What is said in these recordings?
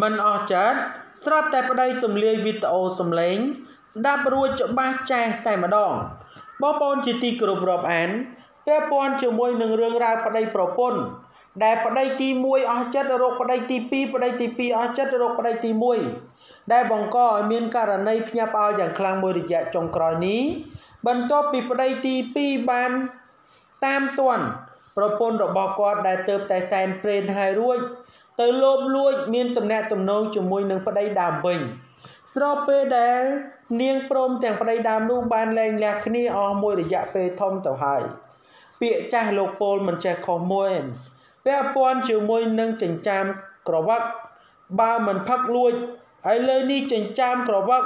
មិនអស់ចិត្តស្រាប់តែប្តីទម្លាយវីដេអូសំឡេង ស្ដាប់រួចច្បាស់ចេះតែម្ដងបងប្អូនជាទីគោរពរាប់អានពាក់ព័ន្ធជាមួយនឹងរឿងរ៉ាវប្តីប្រពន្ធដែលប្តីទី1អស់ចិត្តរកប្តីទី2ប្តីទី2អស់ចិត្តរកប្តីទី1ដែលបង្កឲ្យមានករណីភ្ញាក់ផ្អើលយ៉ាងខ្លាំងមួយរយៈចុងក្រោយនេះបន្ទាប់ពីប្តីទី2បានតាមទាន់ប្រពន្ធរបស់គាត់ដែលទៅតែសែនព្រេនហើយរួច ទៅលោបលួចមានទំនាក់ទំនងជាមួយនឹងប្តីដើមវិញស្របពេលដែលនាងព្រមទាំងប្តីដើមនោះបានលែងលះគ្នាអស់មួយរយៈពេលធំទៅហើយពាក្យចាស់លោកពោលមិនចេះខុសមួយពាក់ព័ន្ធជាមួយនឹងចិញ្ចាមក្រវឹកបើមិនផឹកលួចហើយលើនេះចិញ្ចាមក្រវឹក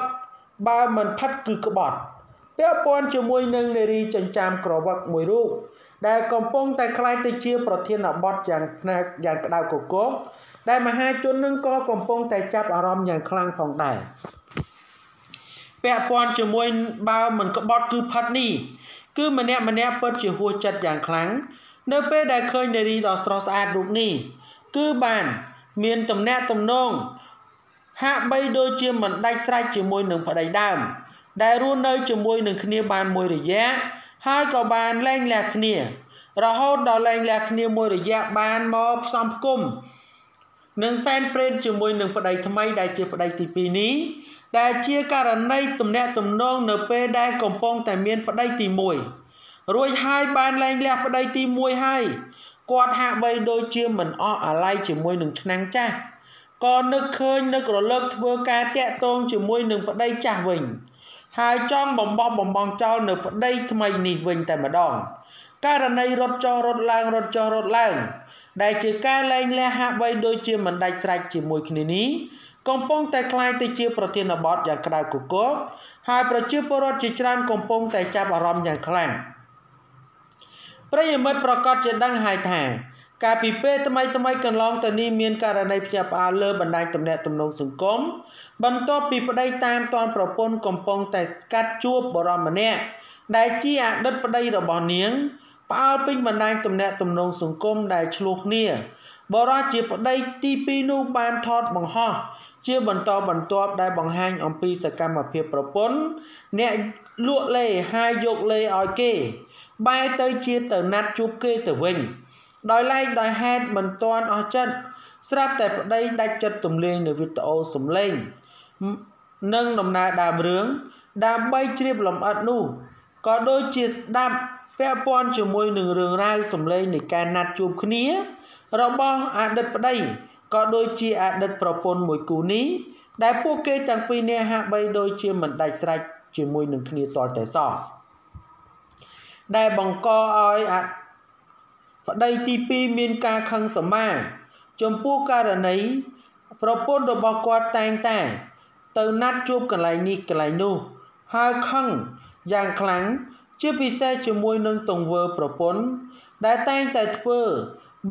បើមិនផិតគឺក្បត់ពាក់ព័ន្ធជាមួយនឹងនារីចិញ្ចាមក្រវឹកមួយរូប ដែលកំពុងតែខ្លាយទៅជាប្រធានបទយ៉ាងផ្នែកយ៉ាងក្តៅកគកដែលមហាជននឹងក៏កំពុងតែចាប់អារម្មណ៍យ៉ាងខ្លាំងផងដែរពាក់ព័ន្ធជាមួយបើមិនក្បត់គឺផាត់នេះគឺម្នាក់ម្នាក់ពិតជាហួសចិត្តយ៉ាងខ្លាំងនៅពេលដែលឃើញនារីដ៏ស្រស់ស្អាតរូបនេះគឺបានមានទំនាក់ទំនងហាក់បីដូចជាមិនដាច់ស្រេចជាមួយនឹងប្តីដើមដែលរស់នៅជាមួយនឹងគ្នាបានមួយរយៈ ហើយក៏បានលែងលះគ្នា រហូតដល់លែងលះគ្នាមួយរយៈបានមកផ្សំផ្គុំនឹងសែនព្រេនជាមួយនឹងប្តីថ្មីដែលជាប្តីទី2នេះដែលជាករណីទំនាក់ទំនងនៅពេលដែលកំពុងតែមានប្តីទី1រួចហើយបានលែងលះប្តីទី1ហើយគាត់ហាក់បីដូចជាមិនអស់អាល័យជាមួយនឹងឆ្នាំងចាស់ក៏នឹកឃើញនឹករលឹកធ្វើការតាក់ទងជាមួយនឹងប្តីចាស់វិញ ហើយចង់បំបោះបំបងចោលនៅប្តីថ្មីនេះវិញតែម្ដងករណីរត់ចុះរត់ឡើងរត់ចុះរត់ឡើងដែលជាការលែងលះហាក់បីដូចជាមិនដាច់ស្រេចជាមួយគ្នានេះកំពុងតែคล้ายទៅជាប្រធានបទយ៉ាងក្តៅគគុកហើយប្រជាពលរដ្ឋជាច្រើនកំពុងតែចាប់អារម្មណ៍យ៉ាងខ្លាំងប្រិយមិត្តប្រកាសជាដឹងហើយថា កាលពីពេលថ្មីថ្មីកន្លងទៅនេះមានករណីភ្ញាក់ផ្អើលលើបណ្ដាញទំនាក់ទំនងសង្គមបន្ទាប់ពីប្តីតាមតាន់ប្រពន្ធកំពុងតែស្កាត់ជួបបរិមម្នាក់ដែលជាអតីតប្តីរបស់នាងផ្អើលពេញបណ្ដាញទំនាក់ទំនងសង្គមដែលឆ្លោះគ្នាបរិជាប្តីទី2នោះបានថតបង្ហោះជាបន្តបន្ទាប់ដែលបង្ហាញអំពីសកម្មភាពប្រពន្ធអ្នកលក់លេហើយយកលេឲ្យគេបែរទៅជាទៅណាត់ជួបគេទៅវិញ ដោយឡែកដោយហេតុមិនទាន់អស់ចិត្តស្រាប់តែប្តីដាច់ចិត្តទម្លាយនៅវីដេអូសំឡេងនិងដំណើរដើមរឿងដើម្បីជ្រាបលម្អិតនោះក៏ដូចជាស្ដាប់ពាក់ព័ន្ធជាមួយនឹងរឿងរ៉ាវសំឡេងនៃការណាត់ជួបគ្នា របស់អតីតប្តីក៏ដូចជាអតីតប្រពន្ធមួយគូនេះដែលពួកគេទាំងពីរនាក់ហាក់បីដូចជាមិនដាច់ស្រេចជាមួយនឹងគ្នាតតែសោះដែលបង្កឲ្យអ ប្តីទី2មានការខឹងសម្មាចំពោះករណីប្រពន្ធរបស់គាត់តែងតែ ទៅណាត់ជួបកន្លែងនេះកន្លែងនោះហើយខឹងយ៉ាងខ្លាំងជាពិសេសជាមួយនឹងទង្វើប្រពន្ធដែលតែងតែធ្វើ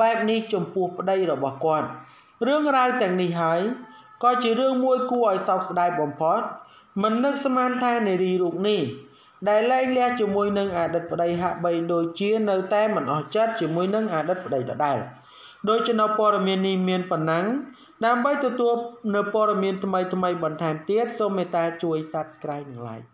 បែបនេះចំពោះប្តីរបស់គាត់រឿងរ៉ាវទាំងនេះហើយក៏ជារឿងមួយគួរឲ្យសោកស្ដាយបំផុតមិននឹកស្មានថានារីរូបនេះ ដែលលែងលះជាមួយនឹងអតីតប្តីហាក់បីដូចជានៅតែមិនអស់ចិត្តជាមួយនឹងអតីតប្តីដដែលដោយចំណព័ត៌មាននេះមានប៉ុណ្ណឹងដើម្បីទទួលនៅព័ត៌មានថ្មីៗបន្ថែមទៀតសូមមេត្តាជួយ Subscribe និង Like